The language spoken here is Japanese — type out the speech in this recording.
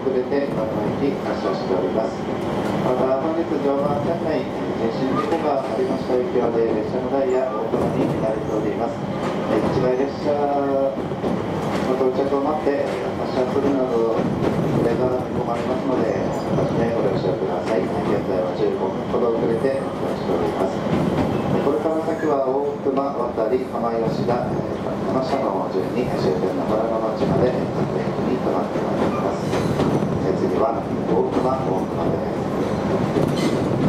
遅れて長野駅発車しております。また本日常磐線内人身事故がありました。影響で列車のダイヤ大幅に乱れております。一番列車の到着を待って発車するなどこれが見込まれますのでお始めご了承ください。現在は15分ほど遅れて発車しております。これから先は大熊渡り浜吉田浜社の順に終点の原野町まで各駅に停まっています。は大熊大熊で。す